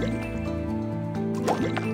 Yeah.